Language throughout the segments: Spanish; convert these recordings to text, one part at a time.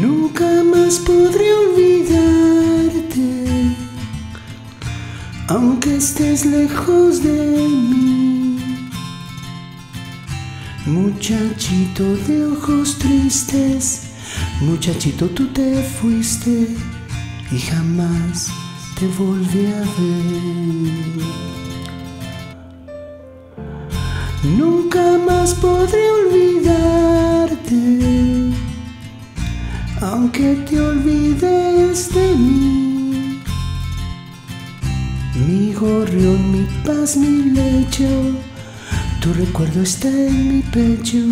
Nunca más podré olvidarte, aunque estés lejos de mí. Muchachito de ojos tristes, muchachito tú te fuiste y jamás te volví a ver. Nunca más podré olvidarte, aunque te olvides de mí. Mi gorrión, mi paz, mi lecho, tu recuerdo está en mi pecho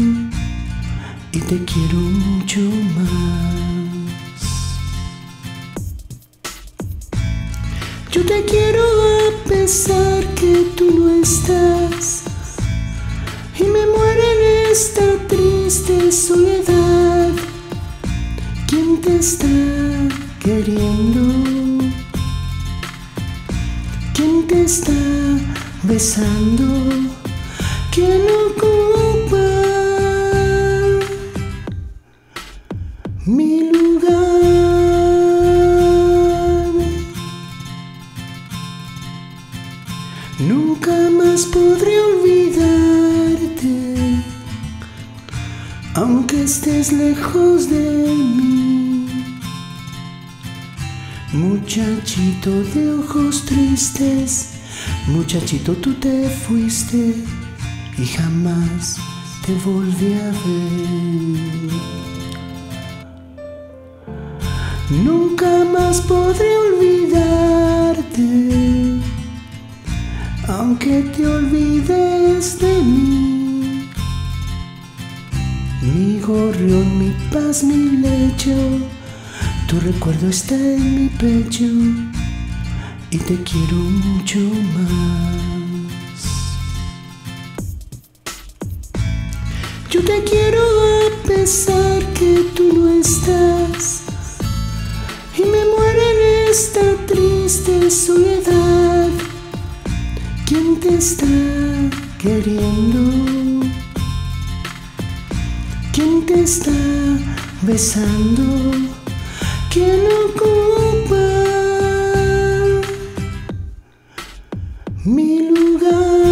y te quiero mucho más. Yo te quiero a pesar que tú no estás y me muere en esta triste soledad. ¿Quién te está queriendo? ¿Quién te está besando? ¿Quién ocupa mi lugar? Nunca más podré olvidarte, aunque estés lejos de mí. Muchachito de ojos tristes, muchachito tú te fuiste y jamás te volví a ver. Nunca más podré olvidarte, aunque te olvides de mí. Mi gorrión, mi paz, mi lecho, tu recuerdo está en mi pecho y te quiero mucho más. Yo te quiero a pesar que tú no estás y me muere en esta triste soledad. ¿Quién te está queriendo? ¿Quién te está besando? ¿Quién ocupa mi lugar.